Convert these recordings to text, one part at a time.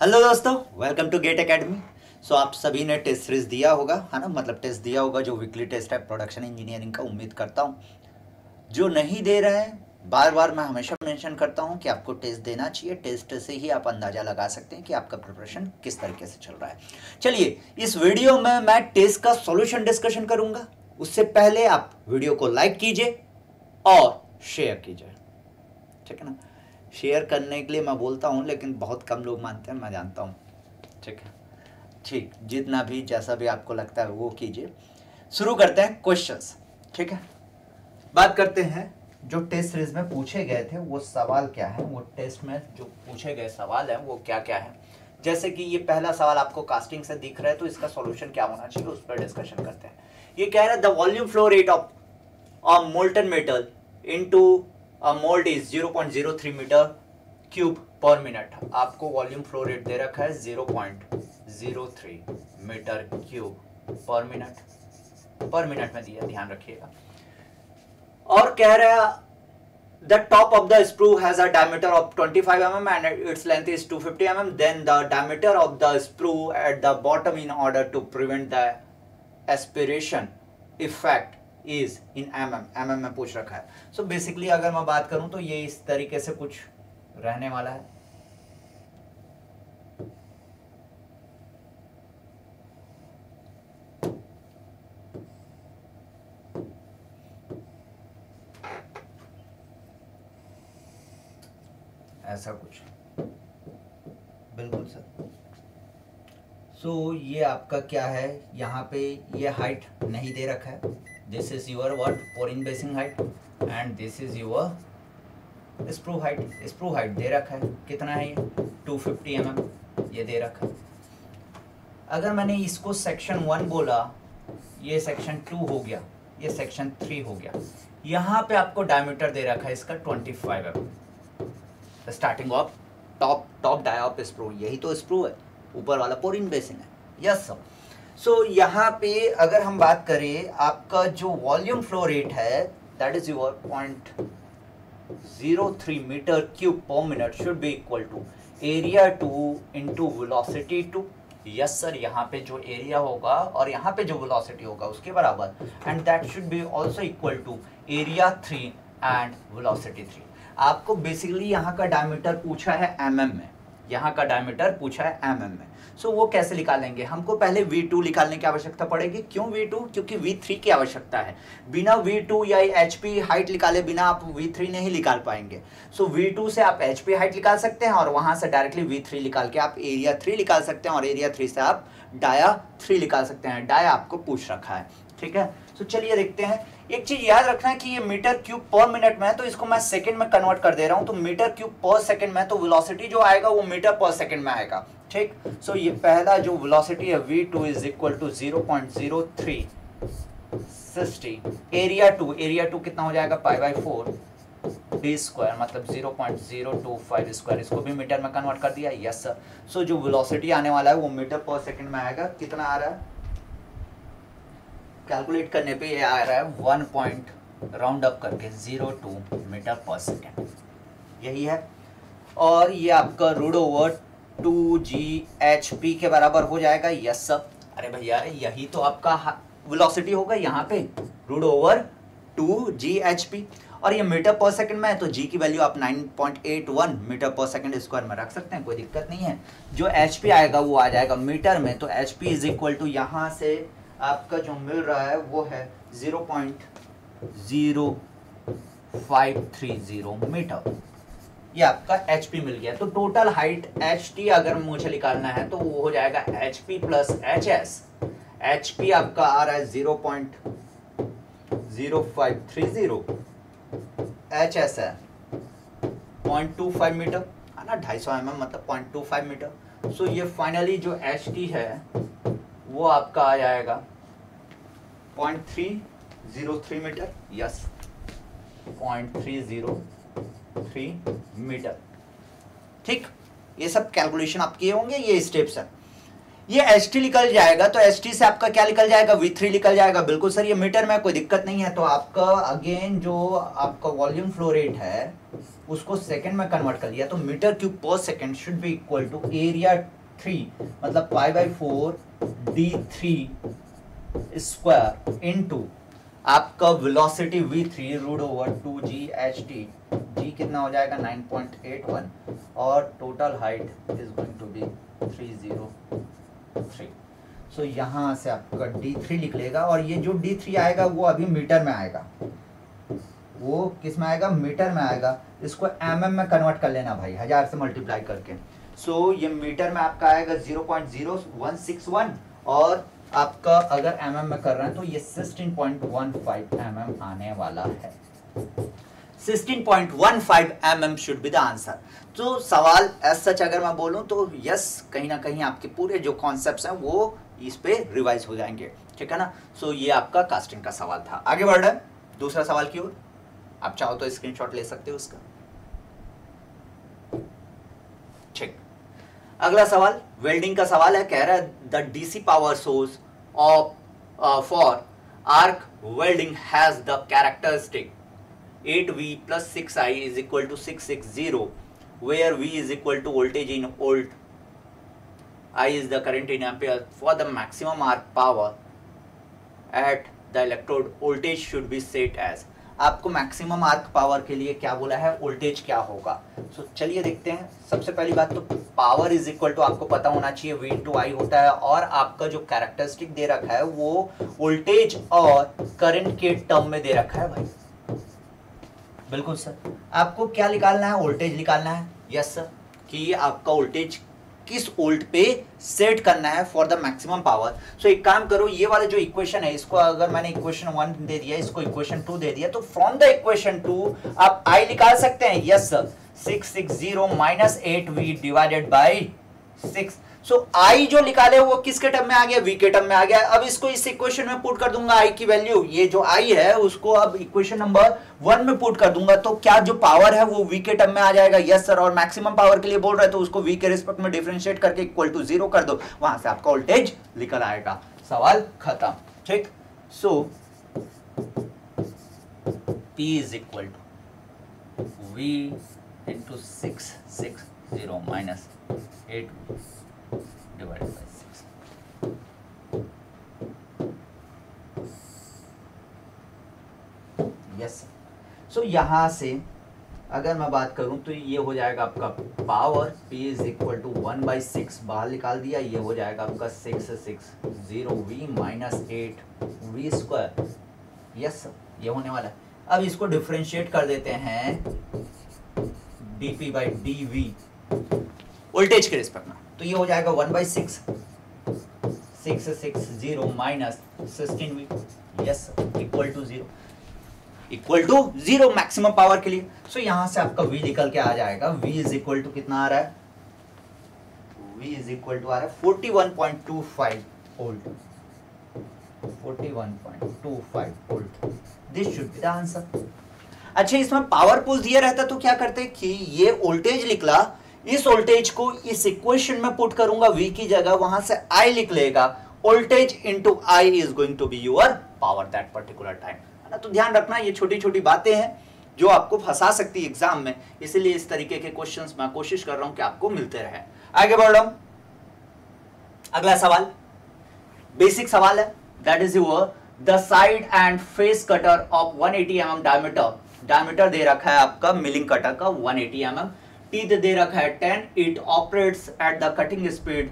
Hello दोस्तों. Welcome to GATE academy so आप सभी ने टेस्ट सीरीज़ दिया होगा, है ना? मतलब टेस्ट दिया होगा जो वीकली टेस्ट है प्रोडक्शन इंजीनियरिंग का उम्मीद करता हूँ। जो नहीं दे रहे हैं बार बार मैं हमेशा मेंशन करता हूँ कि आपको टेस्ट देना चाहिए। टेस्ट से ही आप अंदाज़ा लगा सकते हैं कि आपका प्रिपरेशन किस तरीके से चल रहा है। चलिए, इस वीडियो में मैं टेस्ट का सोल्यूशन डिस्कशन करूँगा। उससे पहले आप वीडियो को लाइक कीजिए और शेयर कीजिए। ठीक है ना? शेयर करने के लिए मैं बोलता हूँ, लेकिन बहुत कम लोग मानते हैं, मैं जानता हूँ। ठीक है? ठीक, जितना भी, जैसा भी आपको लगता है, वो कीजिए। शुरू करते हैं क्वेश्चंस ठीक है? बात करते हैं, जो टेस्ट सीरीज़ में पूछे गए थे, वो सवाल क्या है? वो टेस्ट में जो पूछे गए सवाल है, वो क्या क्या है? जैसे कि ये पहला सवाल आपको कास्टिंग से दिख रहा है तो इसका सॉल्यूशन क्या होना चाहिए, उस पर डिस्कशन करते हैं। ये कह रहा है the volume flow rate of a molten metal into mold is 0.03 meter cube per minute आपको वॉल्यूम फ्लो रेट दे रखा है 0.03 meter cube per minute per minute में दिया, ध्यान रखिएगा। और कह रहा है the top of the sprue has a diameter of 25 five M M and its length is 250 fifty M M then the diameter of the sprue at the bottom in order to prevent the aspiration effect is in M M M M में पूछ रखा है। So so basically अगर मैं बात करूँ तो ये इस तरीके से कुछ रहने वाला है। ऐसा कुछ। बिल्कुल सर। सो so, ये आपका क्या है? यहाँ पे ये हाइट नहीं दे रखा है। This is your what? Pouring basing height. And this is your sprue height sprue height दे रखा है। कितना है ये? 250 फिफ्टी mm ये दे रखा है। अगर मैंने इसको सेक्शन वन बोला, ये सेक्शन टू हो गया। ये सेक्शन थ्री हो गया। यहाँ पे आपको डायमीटर दे रखा है इसका 25 five M starting of top top dia of sprue यही तो स्प्रू है। ऊपर वाला पोरिन बेसिन है। यस सर सो so, यहाँ पे अगर हम बात करें आपका जो वॉल्यूम फ्लो रेट है that is your point zero three meter cube per minute should be equal to area two into velocity two yes sir यहाँ पे जो एरिया होगा और यहाँ पे जो वेलोसिटी होगा उसके बराबर। And that should be also equal to area three and velocity three आपको बेसिकली यहाँ का डायमीटर पूछा है एम mm में। यहाँ का डायमीटर पूछा है एम mm में। सो वो कैसे निकालेंगे? हमको पहले वी टू निकालने की आवश्यकता पड़ेगी। क्यों वी टू क्योंकि वी थ्री की आवश्यकता है। बिना वी टू या एच पी हाइट निकाले बिना आप वी थ्री नहीं निकाल पाएँगे। सो वी टू से आप एच पी हाइट निकाल सकते हैं और वहाँ से डायरेक्टली वी थ्री निकाल के आप एरिया थ्री निकाल सकते हैं और एरिया थ्री से आप डाया थ्री निकाल सकते हैं। डाया आपको पूछ रखा है। ठीक है? तो चलिए देखते हैं। एक चीज़ याद रखना कि ये मीटर क्यूब पर मिनट में है तो इसको मैं सेकंड में कन्वर्ट कर दे रहा हूँ। तो मीटर क्यूब पर सेकंड में तो वेलोसिटी जो आएगा वो मीटर पर सेकंड में आएगा। ठीक? सो so, ये पहला जो वेलोसिटी है v2 two is equal to zero point zero three sixty area two area two कितना हो जाएगा? Pi by four D square मतलब zero point zero two five square इसको भी मीटर में कन्वर्ट कर दिया? यस सर सो जो वेलोसिटी आने वाला है वो मीटर पर सेकंड में आएगा। कितना आ रहा है? कैलकुलेट करने पे ये आ रहा है वन पॉइंट राउंड अप करके zero two meter per second यही है। और ये आपका root over two G H P के बराबर हो जाएगा। यस सर अरे भैया, यही तो आपका वेलोसिटी होगा यहाँ पे। Root over two G H P और ये मीटर पर सेकंड में है तो जी की वैल्यू आप 9.81 मीटर पर सेकंड स्क्वायर में रख सकते हैं, कोई दिक्कत नहीं है। जो एच पी आएगा, वो आ जाएगा मीटर में तो H P is equal to यहाँ से आपका जो मिल रहा है वो है zero point zero five three zero meter ये आपका एच पी मिल गया। तो टोटल हाइट एच टी अगर मुझे निकालना है तो वो हो जाएगा H P plus H S H P आपका आ रहा है zero point zero five three zero H S है पॉइंट टू फाइव मीटर है ना ढाई सौ एम एम मतलब point two five meter so ये फाइनली जो एच टी है वो आपका आ जाएगा। Point three zero three meter. Yes. Point three zero three meter. ठीक? ये सब कैलकुलेशन आप किए होंगे ये स्टेप्स है। ये एस टी निकल जाएगा तो एस टी से आपका क्या निकल जाएगा? वी थ्री निकल जाएगा। बिल्कुल सर ये मीटर में कोई दिक्कत नहीं है। तो आपका अगेन जो आपका वॉल्यूम फ्लो रेट है उसको सेकंड में कन्वर्ट कर लिया तो meter cube per second should be equal to area three मतलब pi by four D three square into आपका velocity v three root over two G H T G कितना हो जाएगा 9.81 और total height is going to be 303 so so, यहाँ से आपका d3 लिख लेगा और ये जो d3 आएगा वो अभी मीटर में आएगा। वो किसमें आएगा? मीटर में आएगा। इसको एम mm में कन्वर्ट कर लेना भाई हज़ार से मल्टीप्लाई करके। सो so, ये मीटर में आपका आएगा 0.0161 और आपका अगर एम mm में कर रहे हैं तो ये 16.15 mm आने वाला है। 16.15 mm should be the answer तो सवाल एज सच अगर मैं बोलूँ तो यस कहीं ना कहीं आपके पूरे जो कॉन्सेप्ट हैं वो इस पे रिवाइज हो जाएँगे। ठीक है ना? सो so, ये आपका कास्टिंग का सवाल था। आगे बढ़ रहे दूसरा सवाल की ओर। आप चाहो तो स्क्रीनशॉट ले सकते हो उसका ठीक अगला सवाल वेल्डिंग का सवाल है, कह रहा है the DC power source of for arc welding has the characteristic eight V plus six I is equal to six six zero where V is equal to voltage in volt I is the current in ampere for the maximum arc power at the electrode voltage should be set as आपको maximum arc power के लिए क्या बोला है? Voltage क्या होगा? सो so, चलिए देखते हैं। सबसे पहली बात तो पावर इज़ इक्वल टू आपको पता होना चाहिए वी टू आई होता है और आपका जो कैरेक्टरिस्टिक दे रखा है वो वोल्टेज और करंट के टर्म में दे रखा है भाई। बिल्कुल सर आपको क्या निकालना है? वोल्टेज निकालना है? यस सर कि आपका वोल्टेज किस वोल्ट पे सेट करना है for the maximum power so एक काम करो, ये वाला जो इक्वेशन है, इसको अगर मैंने इक्वेशन वन दे दिया, इसको इक्वेशन टू दे दिया तो फ्रॉम द इक्वेशन टू आप आई निकाल सकते हैं। Yes sir six six zero minus eight V divided by six so so, I जो निकाले वो किसके टर्म में आ गया? वी के टर्म में आ गया। अब इसको इस इक्वेशन में पुट कर दूँगा आई की वैल्यू ये जो आई है उसको अब इक्वेशन नंबर वन में पुट कर दूँगा। तो क्या जो पावर है वो वी के टर्म में आ जाएगा? यस सर और मैक्सिमम पावर के लिए बोल रहे तो उसको वी के रिस्पेक्ट में डिफ्रेंशिएट करके इक्वल टू ज़ीरो कर दो। वहाँ से आपका वोल्टेज निकल आएगा। सवाल खत्म। ठीक? So P is equal to V into 660 minus 8 divided by 6. Yes so यहाँ से अगर मैं बात करूँ तो ये हो जाएगा आपका power P is equal to one by six बाहर निकाल दिया, ये हो जाएगा आपका six six zero V minus eight V square yes ये होने वाला है। अब इसको डिफ्रेंशिएट कर देते हैं D P by D V voltage के रिस्पेक्ट में। तो ये हो जाएगा one by six six six zero minus sixteen V yes equal to zero equal to zero maximum power के लिए। सो so, यहाँ से आपका v निकल के आ जाएगा। V इज़ इक्वल टू कितना आ रहा है? V इज़ इक्वल टू आ रहा है forty one point two five volt forty one point two five volt this should be the answer अच्छा इसमें पावर पुल दिया रहता तो क्या करते कि ये वोल्टेज निकला इस वोल्टेज को इस इक्वेशन में पुट करूँगा v की जगह वहाँ से i लेगा। Voltage into I is going to be your power that particular time ना तो ध्यान रखना, ये छोटी छोटी बातें हैं जो आपको फंसा सकती है एग्ज़ाम में। इसीलिए इस तरीके के क्वेश्चंस मैं कोशिश कर रहा हूँ कि आपको मिलते रहे। आगे बढ़ रहा हूँ। अगला सवाल। बेसिक सवाल है। That is your the side and face cutter of 180 eighty mm diameter diameter दे रखा है आपका मिलिंग कटर का 180 एटी mm टीथ दे रखा है 10 it operates at the cutting speed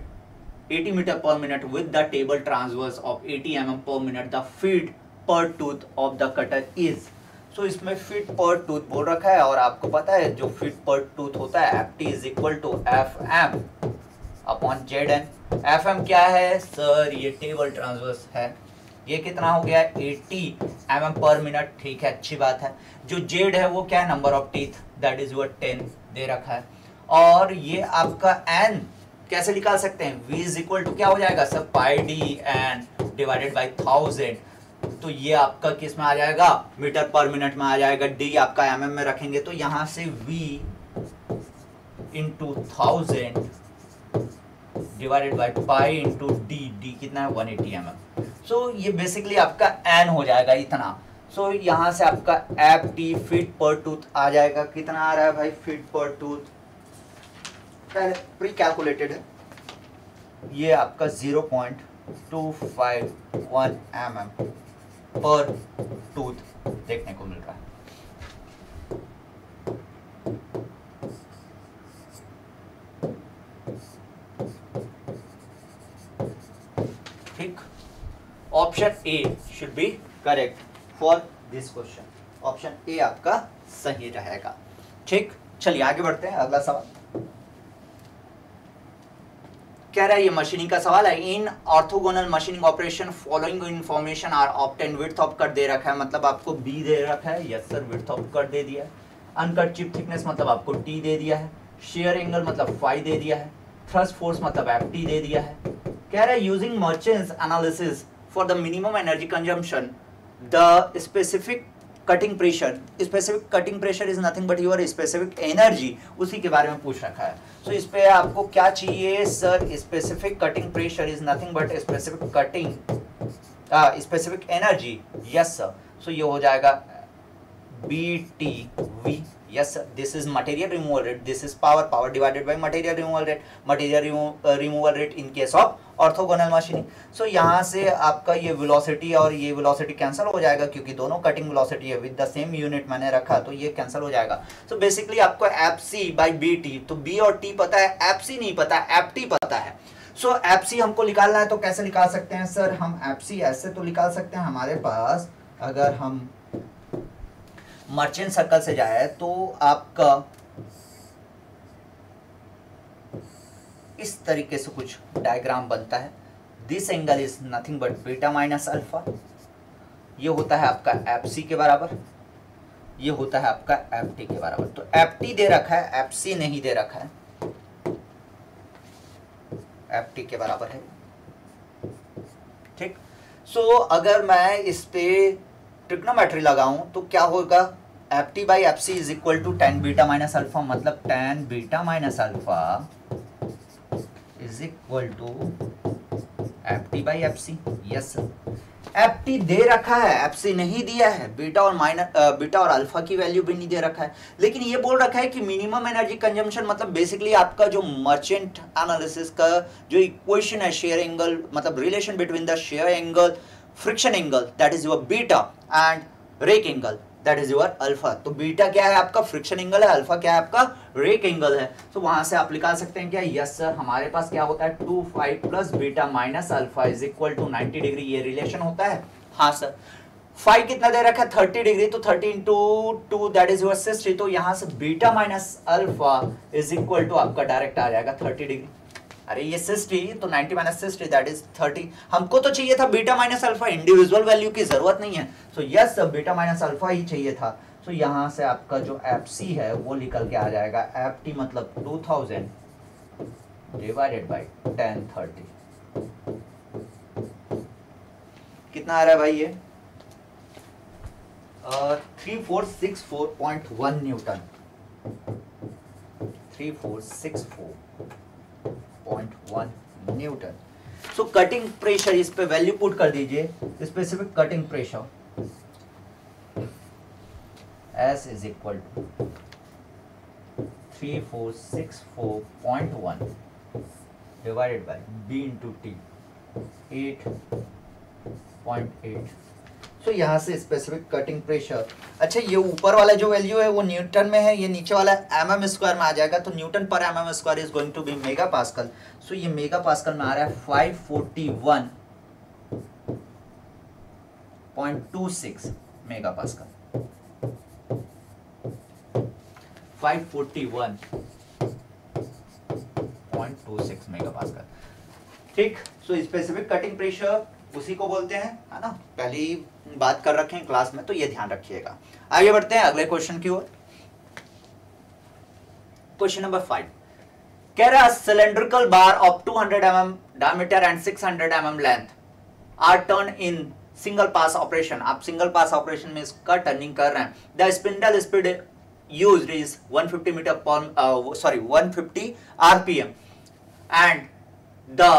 80 meter per minute with the table transverse of 80 mm per minute the feed per tooth of the cutter is so इसमें feed per tooth बोल रखा है और आपको पता है जो फिट पर टूथ होता है F T is equal to F M upon Z N F M क्या है? सर ये टेबल ट्रांसवर्स है. ये कितना हो गया? 80 एम एम पर मिनट ठीक है, अच्छी बात है. जो जेड है वो क्या है? Number of teeth that is your ten दे रखा है. और ये आपका एन कैसे निकाल सकते हैं? V इज़ इक्वल टू क्या हो जाएगा? Sir pi D N divided by thousand तो ये आपका किसमें आ जाएगा? मीटर पर मिनट में आ जाएगा। डी आपका एम mm में रखेंगे तो यहाँ से v into thousand divided by pi into D D कितना है? 180 एटी एम सो ये बेसिकली आपका एन हो जाएगा इतना। सो so, यहाँ से आपका F T feed per tooth आ जाएगा। कितना आ रहा है भाई? फीट पर टूथ पहले प्री कैलकुलेटेड है। ये आपका zero point two five one M M per tooth देखने को मिल रहा है। ठीक? Option A should be correct for this question option A आपका सही रहेगा। ठीक? चलिए आगे बढ़ते हैं, अगला सवाल। कह रहा है, ये मशीनिंग का सवाल है, in orthogonal machining operation following information are obtain width of cut दे रखा है मतलब आपको बी दे रखा है yes sir width of cut दे दिया है। अनकट चिप थिकनेस मतलब आपको टी दे दिया है। शेयर एंगल मतलब फाइव दे दिया है। थ्रस्ट फोर्स मतलब एफ़ टी दे दिया है। कह रहा है using Merchant's analysis for the minimum energy consumption the specific cutting pressure specific cutting pressure is nothing but your specific energy उसी के बारे में पूछ रखा है। सो so, इस पे आपको क्या चाहिए sir specific cutting pressure is nothing but specific cutting specific energy yes sir so ये हो जाएगा B T V yes this is material removal rate. This is power. Power divided by material removal rate. Material remo, uh, removal rate in case of orthogonal machining so यहाँ से आपका ये velocity और ये velocity cancel हो जाएगा क्योंकि दोनों कटिंग वेलोसिटी है विद द सेम यूनिट मैंने रखा तो ये कैंसिल हो जाएगा। सो so बेसिकली आपको F C by B T तो बी और टी पता है एफ़ सी नहीं पता टी पता है। सो एफ़ सी हमको निकालना है तो कैसे निकाल सकते हैं सर हम एफ़ सी ऐसे तो निकाल सकते हैं हमारे पास अगर हम मर्चेंट सर्कल से जाए तो आपका इस तरीके से कुछ डायग्राम बनता है। This angle is nothing but beta minus alpha ये होता है आपका एफ़ सी के बराबर। ये होता है आपका एफ़ टी के बराबर। तो एफ़ टी दे रखा है एफ़ सी नहीं दे रखा है। एफ़ टी के बराबर है। ठीक? सो so, अगर मैं इस पे ट्रिग्नोमेट्री लगाऊँ तो क्या होगा? F T by F C is equal to tan beta minus alpha मतलब tan beta minus alpha is equal to F T by F C yes F T दे रखा है एफ़ सी नहीं दिया है। बीटा और माइनस बीटा और alpha की value भी नहीं दे रखा है। लेकिन ये बोल रखा है कि मिनिमम एनर्जी कंजम्पशन मतलब बेसिकली आपका जो मर्चेंट एनालिसिस का जो इक्वेशन है शेयर एंगल मतलब relation between the shear angle friction angle that is your beta and rake angle that is your alpha तो बीटा क्या है आपका? फ्रिक्शन एंगल है अल्फ़ा क्या है आपका? रेक एंगल है। तो वहाँ से आप निकाल सकते हैं क्या? यस सर हमारे पास क्या होता है? Two phi plus beta minus alpha is equal to ninety degree ये रिलेशन होता है? हाँ सर फाइव कितना दे रखा है? थर्टी डिग्री तो thirty into two that is your sixty तो यहाँ से beta minus alpha is equal to आपका डायरेक्ट आ जाएगा थर्टी डिग्री अरे ये सिक्सटी तो 90 माइनस सिक्सटी दैट इज़ 30 हमको तो चाहिए था beta minus alpha individual value की ज़रूरत नहीं है। So yes beta minus alpha ही चाहिए था। सो so, यहाँ से आपका जो एफ़ सी है वो निकल के आ जाएगा। एफ़ टी मतलब 2000 thousand divided by tan thirty कितना आ रहा है भाई ये? Three four six four point one newton. Three four six four 0.1 newton so cutting pressure इस पे वैल्यू पुट कर दीजिए specific cutting pressure S is equal to 3464.1 divided by B at T 8.8 so so, यहाँ से specific cutting pressure अच्छा ये ऊपर वाला जो वैल्यू है वो न्यूटन में है ये नीचे वाला एम एम स्क्वायर में आ जाएगा तो newton per M M square is going to be mega pascal so ये मेगा पास्कल में आ रहा है five forty one point two six mega pascal five forty one point two six mega pascal ठीक? सो स्पेसिफिक कटिंग प्रेशर उसी को बोलते हैं है ना? पहली बात कर रखे हैं क्लास में तो ये ध्यान रखिएगा। आगे बढ़ते हैं, अगले क्वेश्चन की ओर। क्वेश्चन नंबर फाइव कह रहा cylindrical bar of 200 hundred M M diameter and 600 hundred M M length are turn in single pass operation आप सिंगल पास ऑपरेशन में इसका टर्निंग कर रहे हैं। The spindle speed use is 150 meter per sorry 150 RPM and the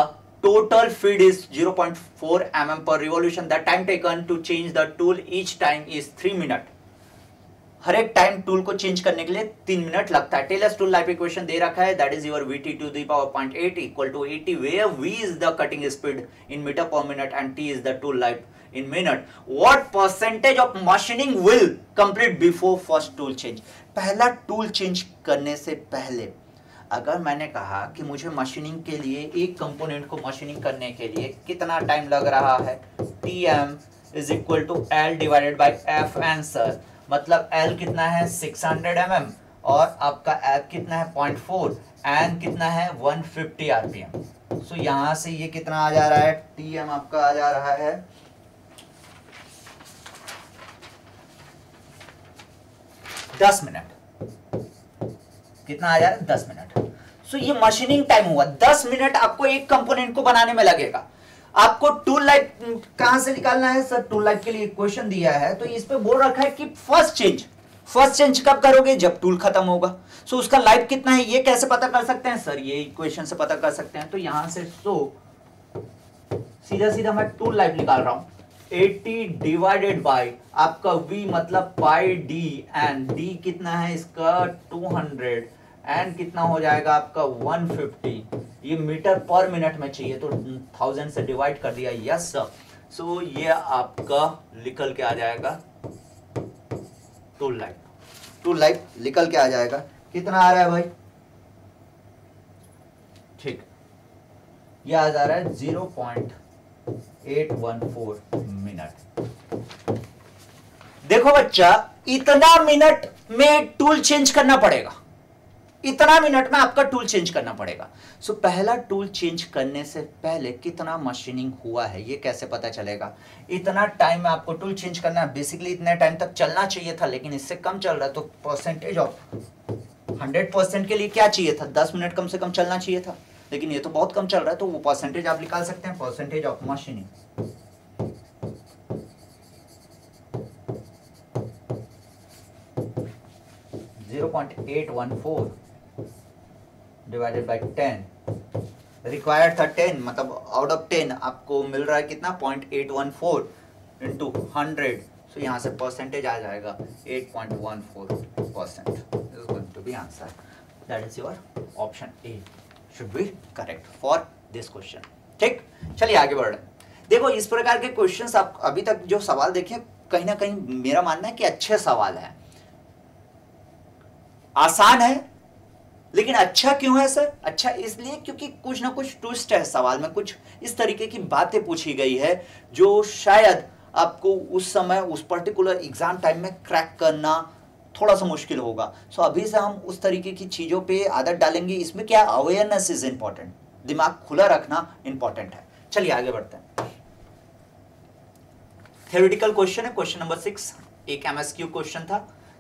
total feed is 0.4 mm per revolution. The time taken to change the tool each time is 3 minute. हर एक time tool को change करने के लिए तीन minute लगता है। Taylor's tool life equation दे रखा है। That is your V T to the power point eight equal to eighty where V is the cutting speed in meter per minute and T is the tool life in minute what percentage of machining will complete before first tool change पहला tool change करने से पहले अगर मैंने कहा कि मुझे machining के लिए, एक कंपोनेंट को मशीनिंग करने के लिए कितना टाइम लग रहा है? T M is equal to L divided by F answer मतलब एल कितना है? 600 हंड्रेड mm और आपका एफ़ कितना है? 0.4 एन कितना है? 150 आरपीएम सो यहाँ से ये कितना आ जा रहा है? टी एम आपका आ जा रहा है। दस मिनट। कितना आ जा रहा है? दस मिनट। सो ये मशीनिंग टाइम हुआ। दस मिनट आपको एक कंपोनेंट को बनाने में लगेगा। आपको टूल लाइफ कहाँ से निकालना है? सर टूल लाइफ के लिए क्वेश्चन दिया है। तो इस पे बोल रखा है कि फ़र्स्ट चेंज फ़र्स्ट चेंज कब करोगे? जब टूल खत्म होगा। सो so, उसका लाइफ कितना है? ये कैसे पता कर सकते हैं? सर ये इक्वेशन से पता कर सकते हैं। तो यहाँ से सो so, सीधा सीधा मैं टूल लाइफ निकाल रहा हूँ। 80 डिवाइडेड बाय आपका v मतलब पाई डी एंड d कितना है इसका? 200 एंड कितना हो जाएगा आपका? 150 ये मीटर पर मिनट में चाहिए तो थाउज़ेंड से डिवाइड कर दिया यस सर सो ये आपका निकल के आ जाएगा टू लाइफ टू लाइफ निकल के आ जाएगा। कितना आ रहा है भाई? ठीक. ये आ जा रहा है zero point eight one four minute देखो बच्चा इतना मिनट में टूल चेंज करना पड़ेगा। इतना मिनट में आपका टूल चेंज करना पड़ेगा। सो so, पहला टूल चेंज करने से पहले कितना मशीनिंग हुआ है ये कैसे पता चलेगा? इतना टाइम में आपको टूल चेंज करना है। बेसिकली इतने टाइम तक चलना चाहिए था लेकिन इससे कम चल रहा है तो परसेंटेज ऑफ़ हंड्रेड परसेंट के लिए क्या चाहिए था? दस मिनट कम से कम चलना चाहिए था। लेकिन ये तो बहुत कम चल रहा है तो वो परसेंटेज आप निकाल सकते हैं percentage of machining zero point eight one four divided by ten required था टेन मतलब आउट ऑफ़ टेन आपको मिल रहा है कितना? Point eight one four into hundred so यहाँ से परसेंटेज आ जाएगा eight point one four percent is going to be answer that is your option A should be correct for this question ठीक? चलिए आगे बढ़ रहे देखो, इस प्रकार के क्वेश्चंस आप अभी तक जो सवाल देखे, कहीं ना कहीं मेरा मानना है कि अच्छे सवाल है। आसान है, लेकिन अच्छा क्यों है, सर? अच्छा इसलिए क्योंकि कुछ ना कुछ ट्विस्ट है सवाल में। कुछ इस तरीके की बातें पूछी गई है, जो शायद आपको उस समय, उस पर्टिकुलर एग्ज़ाम टाइम में क्रैक करना थोड़ा सा मुश्किल होगा। सो so, अभी से हम उस तरीके की चीज़ों पे आदत डालेंगे। इसमें क्या अवेयरनेस इज़ इंपॉर्टेंट दिमाग खुला रखना इंपॉर्टेंट है। चलिए आगे बढ़ते हैं। थ्योरिटिकल क्वेश्चन है। क्वेश्चन नंबर सिक्स एक एमएसक्यू क्वेश्चन था।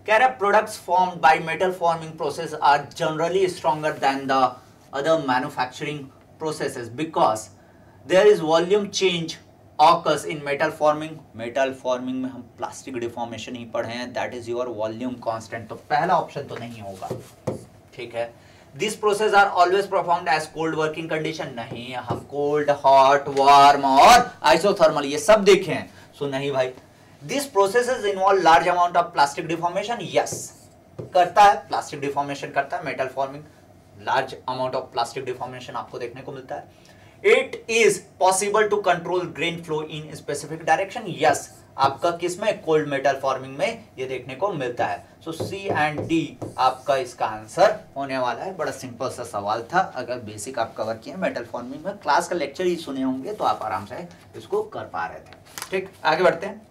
कह रहा products formed by metal forming process are generally stronger than the other manufacturing processes because there is volume change occurs in metal forming metal forming में हम plastic deformation ही पढ़े हैं. That is your volume constant तो पहला option तो नहीं होगा। ठीक है? This process are always performed as cold working condition नहीं हम कोल्ड हॉट वार्म और आइसोथर्मल ये सब देखे। हैं सो so, नहीं भाई। This process is involve large amount of plastic deformation yes करता है। प्लास्टिक डिफॉर्मेशन करता है। Metal forming large amount of plastic deformation आपको देखने को मिलता है। It is possible to control grain flow in specific direction yes आपका किसमें? कोल्ड मेटल फॉर्मिंग में ये देखने को मिलता है। सो सी एंड डी आपका इसका आंसर होने वाला है। बड़ा सिंपल सा सवाल था। अगर बेसिक आप कवर किए मेटल फॉर्मिंग में क्लास का लेक्चर ही सुने होंगे तो आप आराम से इसको कर पा रहे थे। ठीक, आगे बढ़ते हैं।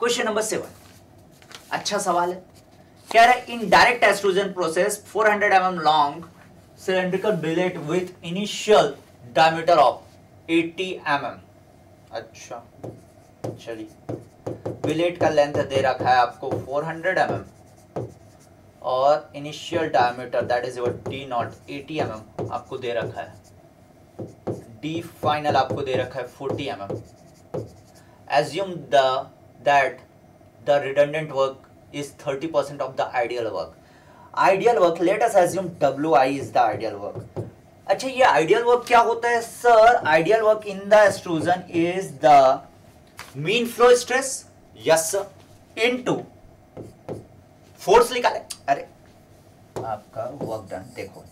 क्वेश्चन नंबर सेवन अच्छा सवाल है। कह रहे in direct extrusion process 400 hundred M long cylindrical billet with initial diameter of 80 M mm. अच्छा। चलिए। बिलेट का लेंथ दे रखा है आपको 400 हंड्रेड mm. और initial diameter that is your D not eighty M आपको दे रखा है। डी फाइनल आपको दे रखा है 40 M M assume that the redundant work is 30% of the ideal work work ideal work let us assume wi is the ideal work. अच्छा ये आइडियल वर्क क्या होता है? Sir, ideal work in the extrusion is the mean flow stress yes into force निकाले। अरे, आपका work done देखो।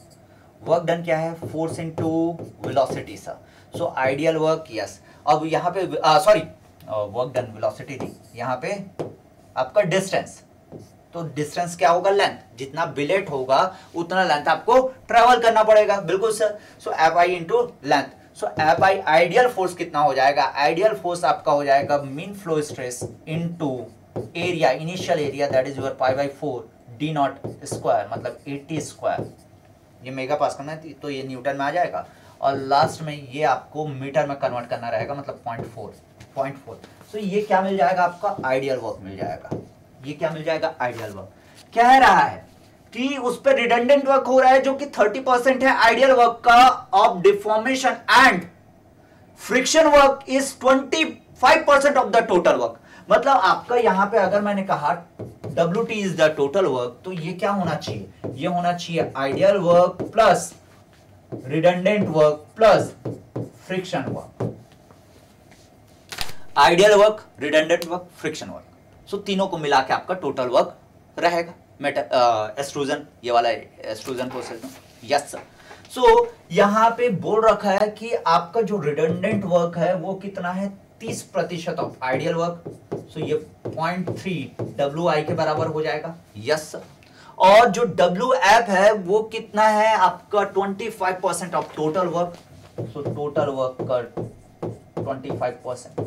Work done क्या है? Force into velocity sir so ideal work yes अब यहाँ पे सॉरी वर्क डन वेलोसिटी थी यहाँ पे आपका डिस्टेंस तो डिस्टेंस क्या होगा लेंथ? जितना बिलेट होगा, उतना लेंथ आपको ट्रेवल करना पड़ेगा। बिल्कुल sir. So F I into length so F I ideal force कितना हो जाएगा? आइडियल फोर्स आपका हो जाएगा mean flow stress into area initial area that is your pi by four D not square मतलब एट्टी स्क्वायर ये mega पास करना है तो ये न्यूटन में आ जाएगा। और लास्ट में ये आपको मीटर में कन्वर्ट करना रहेगा मतलब point four point four so ये क्या मिल जाएगा आपका? आइडियल वर्क मिल जाएगा। ये क्या मिल जाएगा? आइडियल वर्क कह रहा है कि उस पर रिडेंडेंट वर्क हो रहा है जो कि 30 परसेंट है आइडियल वर्क का of deformation and friction work is 25 percent of the total work मतलब आपका यहाँ पे अगर मैंने कहा W T is the total work तो ये क्या होना चाहिए? ये होना चाहिए ideal work plus redundant work plus friction work ideal work redundant work friction work so तीनों को मिला के आपका टोटल वर्क रहेगा। मेटा एस्ट्रोजन ये वाला extrusion process yes sir so यहाँ पे बोल रखा है कि आपका जो रिडेंडेंट वर्क है, वो कितना है? तीस प्रतिशत ऑफ़ आइडियल वर्क सो ये पॉइंट थ्री डब्ल्यू आई के बराबर हो जाएगा। यस सर और जो डब्ल्यू एफ़ है, वो कितना है? आपका twenty five percent of total work so total work का twenty five percent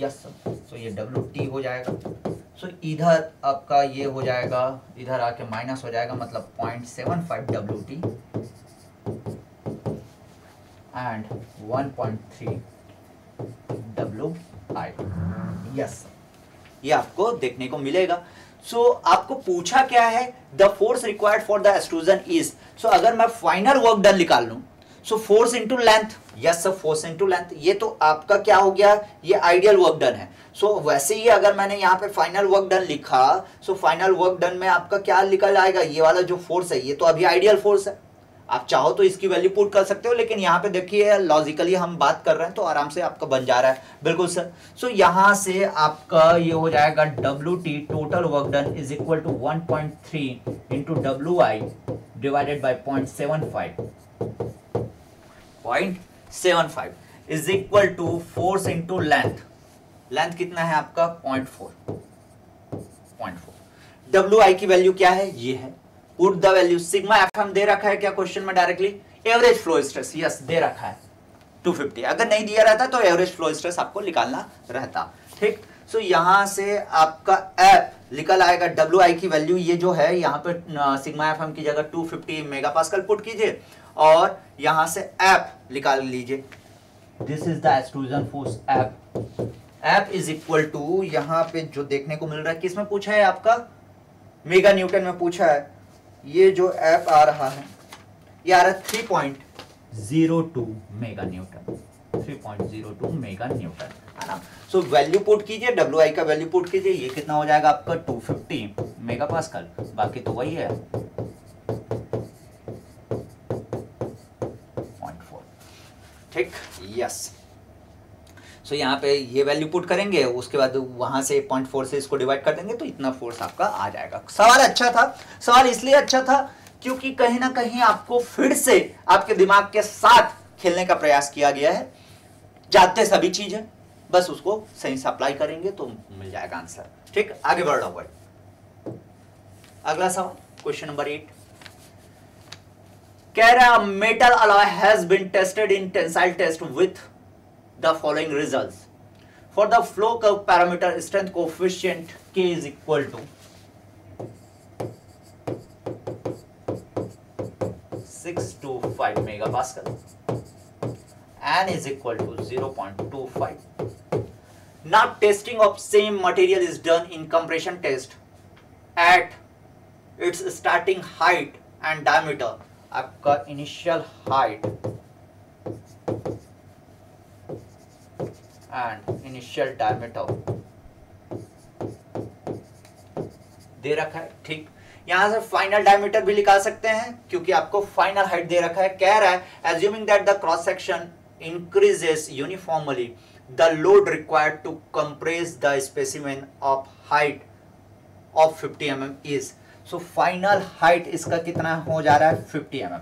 yes sir so ये डब्ल्यू टी हो जाएगा। सो so, इधर आपका ये हो जाएगा इधर आके माइनस हो जाएगा मतलब point seven five W T and one point three W I yes ये आपको देखने को मिलेगा। सो so, आपको पूछा क्या है? The force required for the extrusion is so अगर मैं फाइनल वर्क डन निकाल लू so force into length yes sir force into length ये तो आपका क्या हो गया? ये आइडियल वर्क डन है। सो so, वैसे ही अगर मैंने यहाँ पे फाइनल वर्क डन लिखा सो फाइनल वर्क डन में आपका क्या निकल आएगा? ये वाला जो फोर्स है ये तो अभी आइडियल फोर्स है। आप चाहो तो इसकी वैल्यू पुट कर सकते हो लेकिन यहाँ पे देखिए लॉजिकली हम बात कर रहे हैं तो आराम से आपका बन जा रहा है। बिल्कुल सर सो so, यहाँ से आपका ये हो जाएगा W T total work done is equal to one point three into W I divided by point seven five point seven five is equal to force into length. Length कितना है आपका? Point four. Point four. की value क्या है? ये है। Put the value sigma F M दे रखा है क्या क्वेश्चन में directly average flow stress yes दे रखा है। 250 अगर नहीं दिया रहता तो एवरेज फ्लो स्ट्रेस आपको निकालना रहता। ठीक? सो so, यहाँ से आपका एप निकल आएगा डब्ल्यू आई की वैल्यू ये जो है यहाँ पे सिग्मा एफ़ एम की जगह 250 मेगापास्कल पुट कीजिए। और यहाँ से एप निकाल लीजिए। This is the extrusion force app एप इज़ इक्वल टू यहाँ पे जो देखने को मिल रहा है किसमें पूछा है आपका? मेगा न्यूटन में पूछा है। ये जो एप आ रहा है ये आ रहा है three point zero two mega newton. Three point zero two mega newton. है ना सो वैल्यू पुट कीजिए डब्ल्यू आई का वैल्यू पुट कीजिए ये कितना हो जाएगा आपका? टू फिफ्टी मेगा पास्कल बाकी तो वही है। ठीक? यस सो यहाँ पे ये वैल्यू पुट करेंगे, उसके बाद वहाँ से पॉइंट फोर से इसको डिवाइड कर देंगे तो इतना फोर्स आपका आ जाएगा। सवाल अच्छा था। सवाल इसलिए अच्छा था क्योंकि कहीं ना कहीं आपको फिर से आपके दिमाग के साथ खेलने का प्रयास किया गया है। जानते सभी चीज़ है बस उसको सही से अप्लाई करेंगे तो मिल जाएगा आंसर ठीक? आगे बढ़ रहा अगला सवाल question number eight Kera metal alloy has been tested in tensile test with the following results. For the flow curve parameter strength coefficient K is equal to 625 megapascal and is equal to 0.25. Now testing of same material is done in compression test at its starting height and diameter आपका initial height and initial diameter दे रखा है, ठीक। यहाँ से final diameter भी निकाल सकते हैं, क्योंकि आपको फाइनल हाइट दे रखा है। कह रहा है assuming that the cross section increases uniformly the load required to compress the specimen of height of 50 M M is so final height इसका कितना हो जा रहा है? 50 M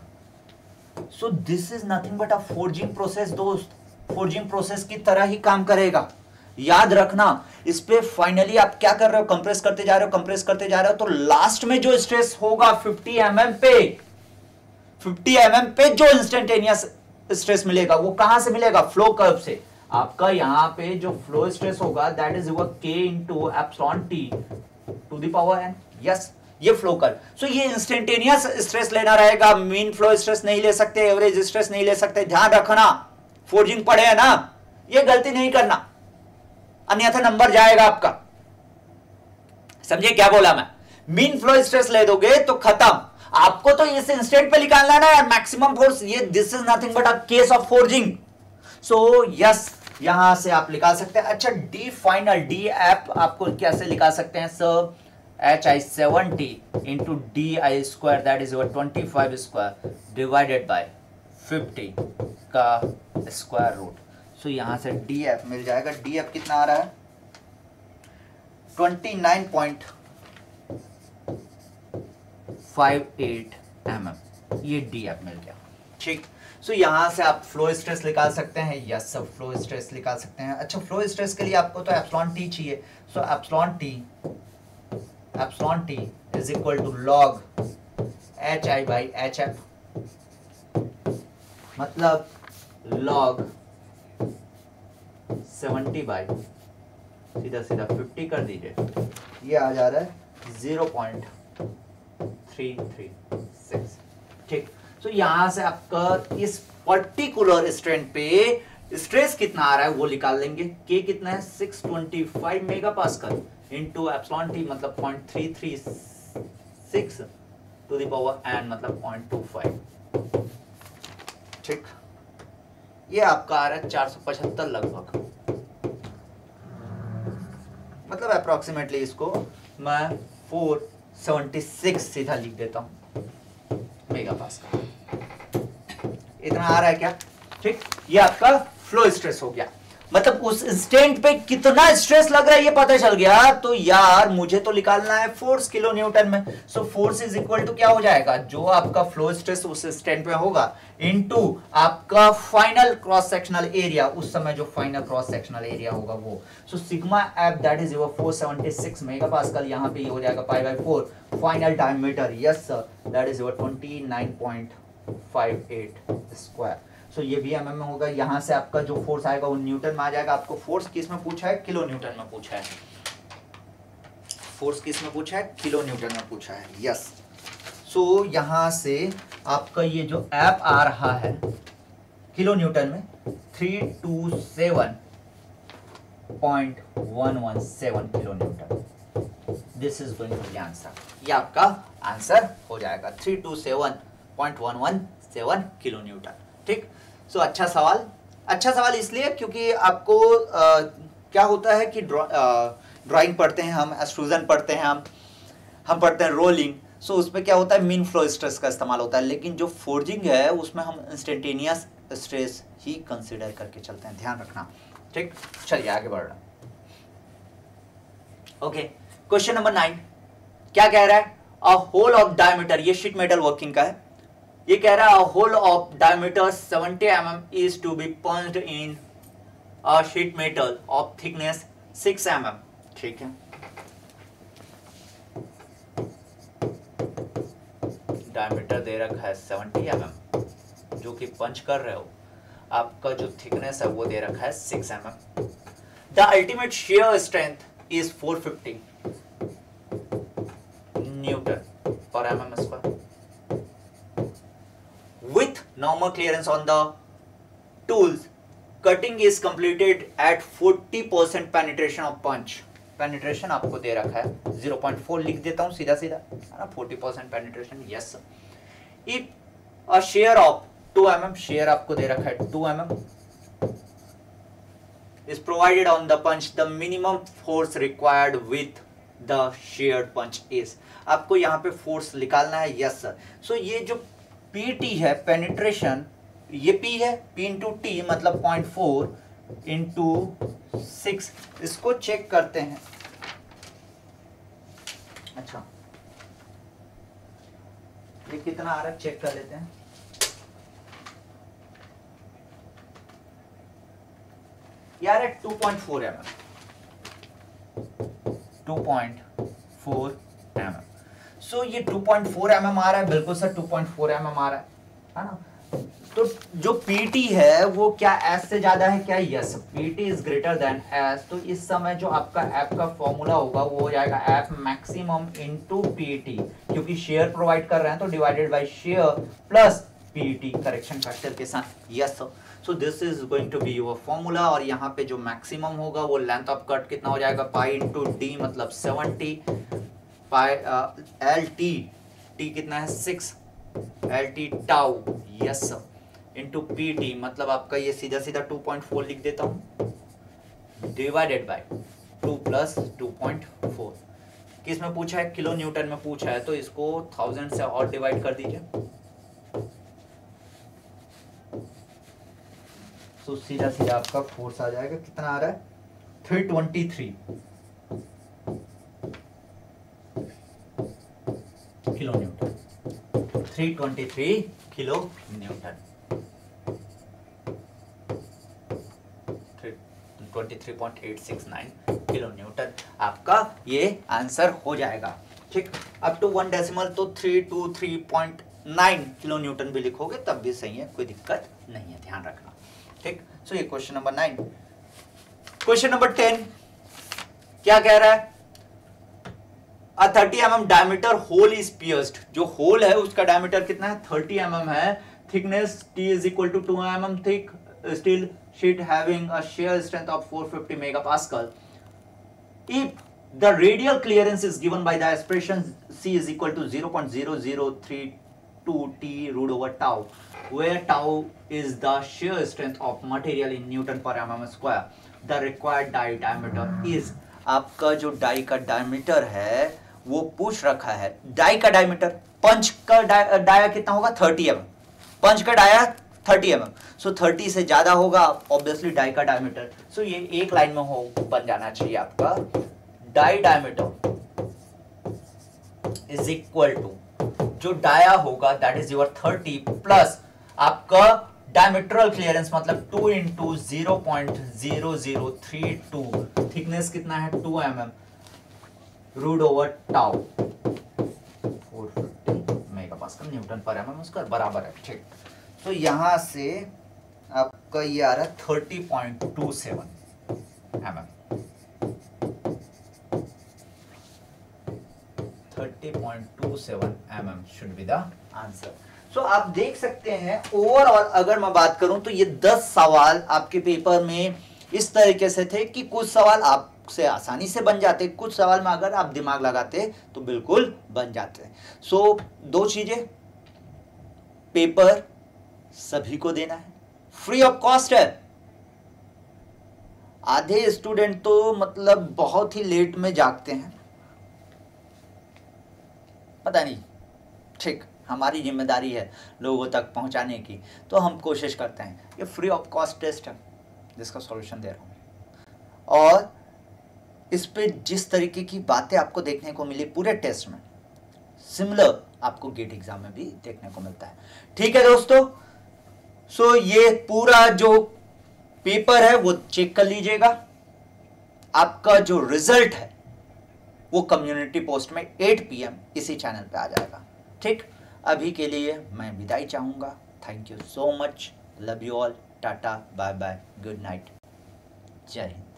so this is nothing but a forging process दोस्त. Forging process की तरह ही काम करेगा. याद रखना, इस पे फाइनली आप क्या कर रहे हो? कंप्रेस करते जा रहे हो कंप्रेस करते जा रहे हो तो लास्ट में जो स्ट्रेस होगा 50 एम mm पे 50 एम mm पे जो इंस्टेंटेनियस स्ट्रेस मिलेगा, वो कहाँ से मिलेगा? फ्लो कर्व से. आपका यहाँ पे जो फ्लो स्ट्रेस होगा that is your K into epsilon T to the power N yes ये फ्लो कर। सो so, ये इंस्टेंटेनियस स्ट्रेस लेना रहेगा। मीन फ्लो स्ट्रेस नहीं ले सकते एवरेज स्ट्रेस नहीं ले सकते। ध्यान रखना। फोर्जिंग पढ़े है ना? ये गलती नहीं करना। अन्यथा नंबर जाएगा आपका। समझे क्या बोला मैं? मीन फ्लो स्ट्रेस ले दोगे तो खत्म। आपको तो इस इंस्टेंट पे निकालना है ना यार। मैक्सिमम फोर्स ये this is nothing but a case of forging so yes यहाँ से आप निकाल सकते हैं। अच्छा डी फाइनल डी एप आपको कैसे निकाल सकते हैं sir H I seventy into D I square that is twenty five square divided by fifty का स्क्वायर रूट सो यहाँ से डी एफ़ मिल जाएगा। डी एफ़ कितना आ रहा है? Twenty nine point five eight M M ये डी एफ़ मिल गया। ठीक। सो so, यहाँ से आप फ्लो स्ट्रेस निकाल सकते हैं। यस सब फ्लो स्ट्रेस निकाल सकते हैं। अच्छा फ्लो स्ट्रेस के लिए आपको तो एप्सलॉन टी चाहिए। So epsilon T epsilon T is equal to log H I by H F मतलब लॉग सेवेंटी बाई सीधा सीधा फिफ्टी कर दीजिए। ये आ जा रहा है zero point three three six ठीक। तो यहाँ से आपका इस पर्टिकुलर स्ट्रेंथ पे स्ट्रेस कितना आ रहा है वो निकाल लेंगे। के कितना है? 625 mega pascal into epsilon T मतलब 0.336 टू द पावर एन मतलब 0.25 ठीक? ये आपका आ रहा है 475 लगभग। मतलब अप्रोक्सीमेटली इसको मैं 476 सीधा लिख देता हूँ। मेगा पास्कल इतना आ रहा है क्या? ठीक? ये आपका फ्लो स्ट्रेस हो गया। मतलब उस इंस्टेंट पे कितना स्ट्रेस लग रहा है ये पता चल गया। तो यार, मुझे तो निकालना है फोर्स किलो न्यूटन में। So force is equal to क्या हो जाएगा? जो आपका फ्लो स्ट्रेस उस इंस्टेंट पे होगा इनटू आपका फाइनल क्रॉस सेक्शनल एरिया उस समय जो फाइनल क्रॉस सेक्शनल एरिया होगा वो। So sigma F that is your 476 megapascal यहाँ पे हो जाएगा pi by 4 final diameter yes sir that is your 29. Five eight square so ये भी एम में होगा। यहाँ से आपका जो फोर्स आएगा वो न्यूटन में आ जाएगा। आपको फोर्स किसमें पूछा है? किलो न्यूटन में पूछा है। फोर्स किसमें पूछा है? किलो न्यूटन में पूछा है। यस सो so, यहाँ से आपका ये जो ऐप आ रहा है किलो न्यूटन में three two seven point one one seven kilo newton this is going to be answer ये आपका आंसर हो जाएगा। Three two seven point one one seven kilo newton ठीक? सो so, अच्छा सवाल। अच्छा सवाल इसलिए क्योंकि आपको आ, क्या होता है कि ड्राइंग पढ़ते हैं हम एस्ट्रोजन पढ़ते हैं हम हम पढ़ते हैं रोलिंग सो so, उसमें क्या होता है? मीन फ्लो स्ट्रेस का इस्तेमाल होता है। लेकिन जो फोर्जिंग है उसमें हम इंस्टेंटेनियस स्ट्रेस ही कंसिडर करके चलते हैं। ध्यान रखना। ठीक? चलिए आगे बढ़ रहा ओके क्वेश्चन नंबर नाइन क्या कह रहा है? अ होल ऑफ़ डायमीटर ये शीट मेटल वर्किंग का है। ये कह रहा है hole of diameter 70 mm is to be point in sheet metal of thickness 6 mm. ठीक है। डायमीटर दे रखा है 70 mm जो कि पंच कर रहे हो। आपका जो थिकनेस है, वो दे रखा है 6 mm the ultimate shear strength is 450 newton per M square normal clearance on the tools cutting is completed at 40% penetration of punch penetration आपको दे रखा है 0.4 लिख देता हूँ सीधा सीधा है ना 40% penetration yes if a share of 2 mm share आपको दे रखा है 2 mm is provided on the punch the minimum force required with the sheared punch is आपको यहाँ पे फोर्स निकालना है यस सर सो ये जो पी टी है पेनिट्रेशन ये पी है पी इंटू टी मतलब पॉइंट फोर इंटू सिक्स इसको चेक करते हैं। अच्छा। ये कितना आ रहा है? चेक कर लेते हैं। यार two point four M two point four so ये two point four M M आ रहा है, बिल्कुल sir two point four M M आ रहा है है ना? तो जो PT है, वो क्या S से ज़्यादा है? क्या yes PT is greater than S तो इस समय जो आपका ऐप का फॉर्मूला होगा, वो हो जाएगा ऐप मैक्सिमम इनटू PT क्योंकि शेयर प्रोवाइड कर रहे हैं तो divided by shear plus PT correction factor के साथ yes so this is going to be your formula और यहाँ पे जो मैक्सिमम होगा, वो लेंथ ऑफ़ कट कितना हो जाएगा? पाई इंटू मतलब seventy pi L T T कितना है? Six L T tau yes into P T मतलब आपका ये सीधा सीधा 2.4 लिख देता हूँ। Divided by 2 plus two point four किसमें पूछा है? किलो न्यूटन में पूछा है तो इसको थाउज़ेंड से और डिवाइड कर दीजिए। तो सीधा सीधा आपका फोर्स आ जाएगा। कितना आ रहा है? Three twenty three 323 kilo newton 23.869 kilo newton आपका ये आंसर हो जाएगा। ठीक? अब टू वन डेसिमल तो three two three point nine kilo newton भी लिखोगे तब भी सही है कोई दिक्कत नहीं है ध्यान रखना। ठीक? सो so, ये question number nine question number ten क्या कह रहा है? Thirty M M diameter hole is pierced जो होल है, उसका डायमीटर कितना है? थर्टी एम एम है। Thickness T is equal to two M M thick steel sheet having shear strength of four fifty mega pascal if the radial clearance is given by the expression C is equal to zero point zero zero three two T root over tau where tau is the shear strength of material in newton per M M square the required die diameter is आपका जो die का diameter है वो पूछ रखा है, die का diameter punch का डाया कितना होगा? 30 एम पंच का dia thirty M so thirty से ज़्यादा होगा ऑब्वियसली डाई का डायमीटर सो ये एक लाइन में हो, बन जाना चाहिए आपका। Die diameter is equal to जो डाया होगा that is your thirty plus आपका डायमीटरल क्लियरेंस मतलब two into zero point zero zero three two thickness कितना है? Two M M root over tau four fifty mega pascal newton per M उसका बराबर है, ठीक। तो यहाँ से आपका ये आ रहा है thirty point two seven M M thirty point two seven M M should be the answer so आप देख सकते हैं ओवरऑल अगर मैं बात करूँ तो ये दस सवाल आपके पेपर में इस तरीके से थे कि कुछ सवाल आपसे आसानी से बन जाते कुछ सवाल में अगर आप दिमाग लगाते तो बिल्कुल बन जाते सो so, दो चीज़ें। पेपर सभी को देना है। फ्री ऑफ़ कॉस्ट है। आधे स्टूडेंट तो मतलब बहुत ही लेट में जागते हैं। पता नहीं। ठीक हमारी ज़िम्मेदारी है लोगों तक पहुँचाने की। तो हम कोशिश करते हैं ये फ्री ऑफ़ कॉस्ट टेस्ट है जिसका सॉल्यूशन दे रहा हूँ। और इस पे जिस तरीके की बातें आपको देखने को मिली पूरे टेस्ट में सिमिलर आपको गेट एग्ज़ाम में भी देखने को मिलता है। ठीक है दोस्तों सो ये पूरा जो पेपर है वो चेक कर लीजिएगा। आपका जो रिज़ल्ट है, वो कम्युनिटी पोस्ट में 8 पीएम इसी चैनल पे आ जाएगा। ठीक? अभी के लिए मैं विदाई चाहूँगा। Thank you so much love you all tata bye bye good night जय हिंद